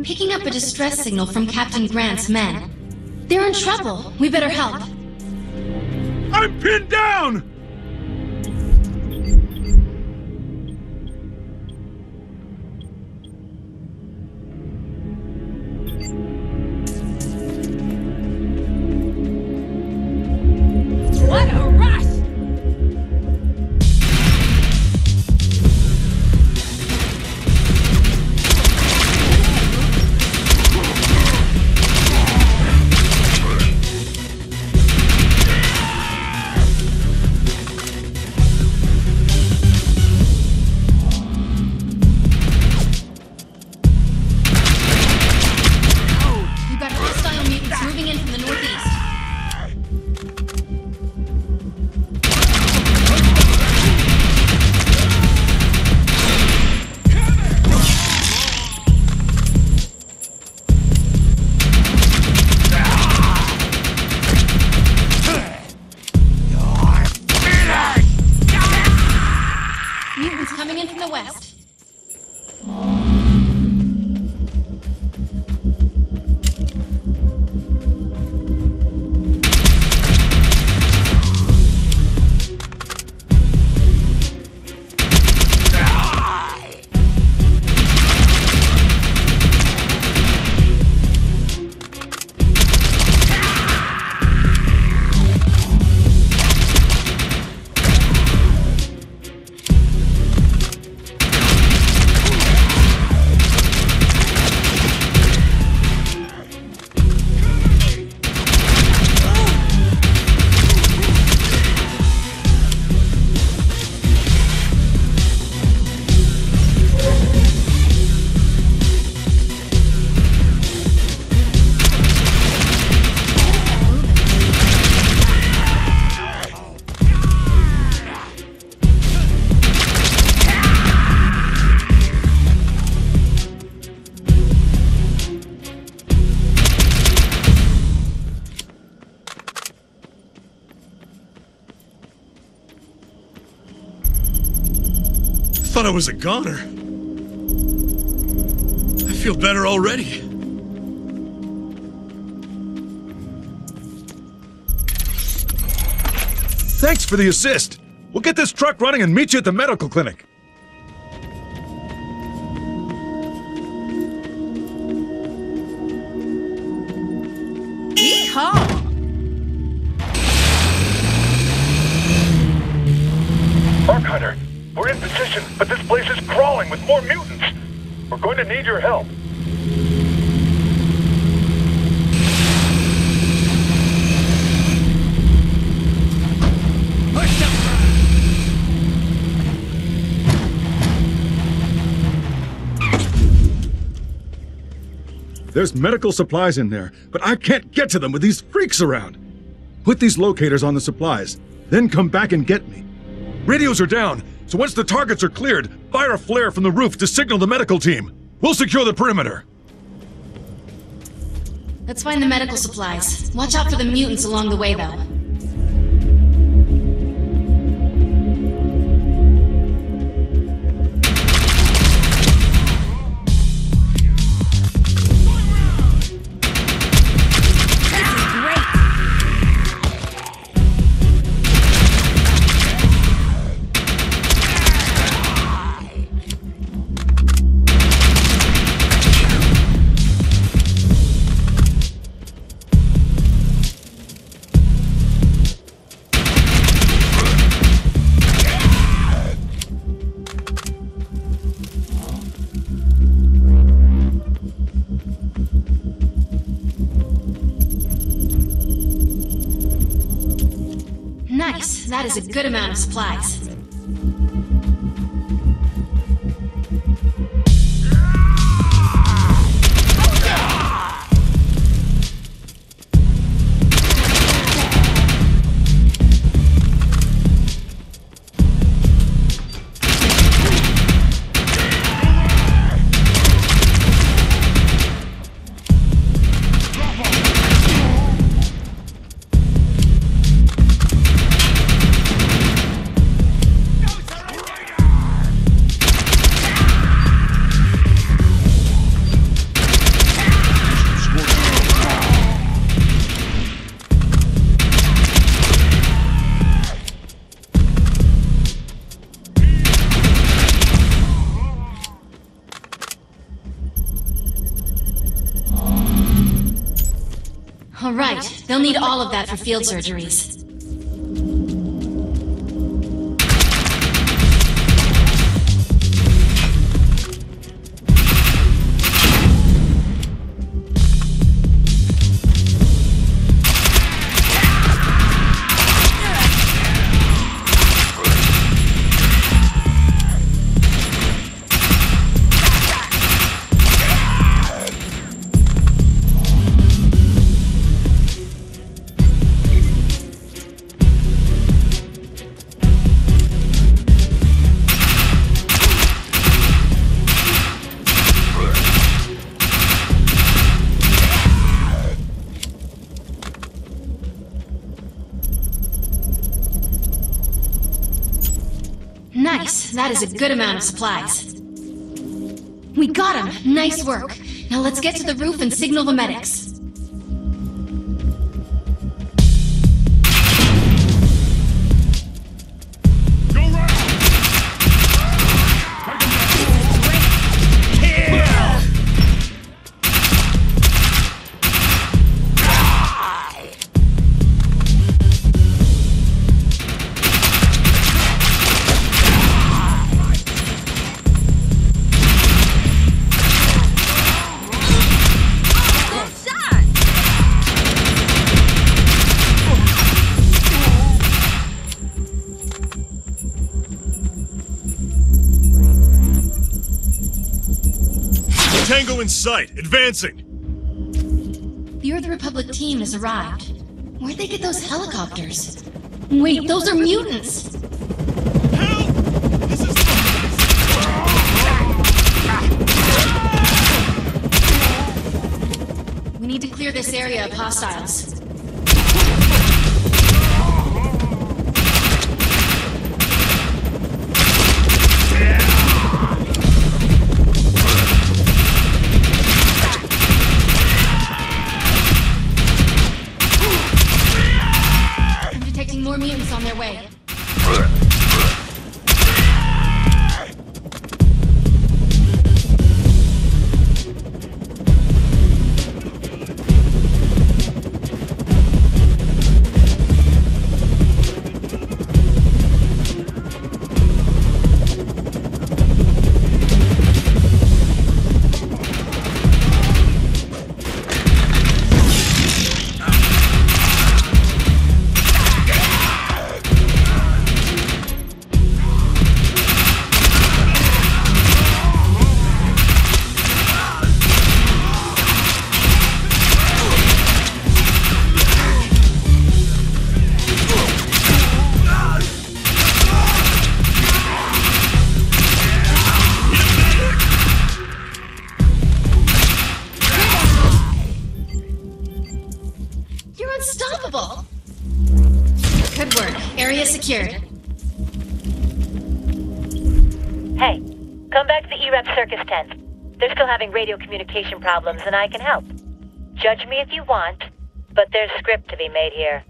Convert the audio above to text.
I'm picking up a distress signal from Captain Grant's men. They're in trouble. We better help. I'm pinned down! Thought I was a goner. I feel better already. Thanks for the assist. We'll get this truck running and meet you at the medical clinic. Yeehaw! Ark Hunter, we're in position, but this place is crawling with more mutants. We're going to need your help. There's medical supplies in there, but I can't get to them with these freaks around. Put these locators on the supplies, then come back and get me. Radios are down, so once the targets are cleared, fire a flare from the roof to signal the medical team. We'll secure the perimeter. Let's find the medical supplies. Watch out for the mutants along the way, though. Nice. That is a good amount of supplies. All right, they'll need all of that for field surgeries. That is a good amount of supplies. We got him. Nice work. Now let's get to the roof and signal the medics. Tango in sight, advancing. The Earth Republic team has arrived. Where'd they get those helicopters? Wait, those are mutants! Help! This is We need to clear this area of hostiles. Good work. Area secured. Hey, come back to the EREP circus tent. They're still having radio communication problems, and I can help. Judge me if you want, but there's scrip to be made here.